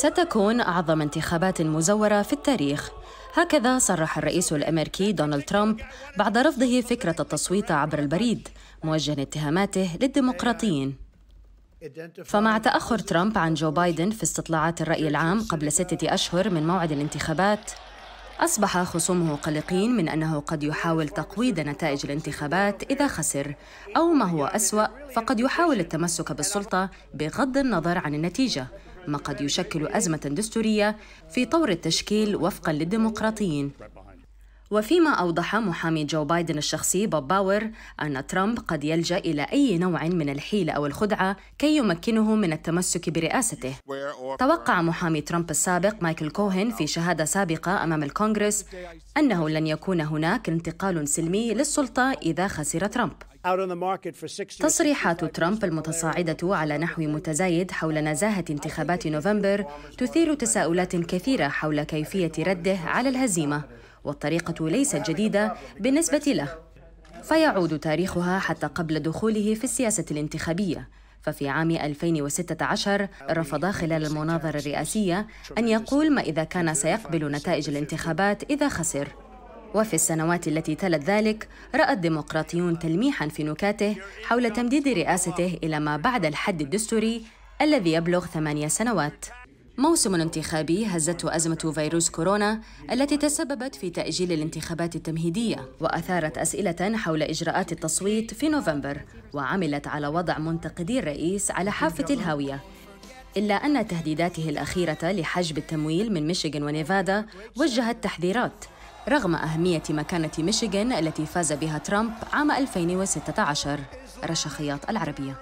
ستكون أعظم انتخابات مزورة في التاريخ. هكذا صرح الرئيس الأمريكي دونالد ترامب بعد رفضه فكرة التصويت عبر البريد موجها اتهاماته للديمقراطيين. فمع تأخر ترامب عن جو بايدن في استطلاعات الرأي العام قبل ستة أشهر من موعد الانتخابات أصبح خصومه قلقين من أنه قد يحاول تقويض نتائج الانتخابات إذا خسر أو ما هو أسوأ فقد يحاول التمسك بالسلطة بغض النظر عن النتيجة. ما قد يشكل أزمة دستورية في طور التشكيل وفقا للديمقراطيين. وفيما أوضح محامي جو بايدن الشخصي بوب باور أن ترامب قد يلجأ إلى أي نوع من الحيلة أو الخدعة كي يمكنه من التمسك برئاسته. توقع محامي ترامب السابق مايكل كوهن في شهادة سابقة أمام الكونغرس أنه لن يكون هناك انتقال سلمي للسلطة إذا خسر ترامب. تصريحات ترامب المتصاعدة على نحو متزايد حول نزاهة انتخابات نوفمبر تثير تساؤلات كثيرة حول كيفية رده على الهزيمة. والطريقة ليست جديدة بالنسبة له. فيعود تاريخها حتى قبل دخوله في السياسة الانتخابية. ففي عام 2016 رفض خلال المناظرة الرئاسية أن يقول ما إذا كان سيقبل نتائج الانتخابات إذا خسر. وفي السنوات التي تلت ذلك رأى الديمقراطيون تلميحا في نكاته حول تمديد رئاسته إلى ما بعد الحد الدستوري الذي يبلغ ثمانية سنوات. موسم انتخابي هزته أزمة فيروس كورونا التي تسببت في تأجيل الانتخابات التمهيدية وأثارت أسئلة حول إجراءات التصويت في نوفمبر وعملت على وضع منتقدي الرئيس على حافة الهاوية. إلا أن تهديداته الأخيرة لحجب التمويل من ميشيغان ونيفادا وجهت تحذيرات رغم أهمية مكانة ميشيغان التي فاز بها ترامب عام 2016 رشا خياط العربية.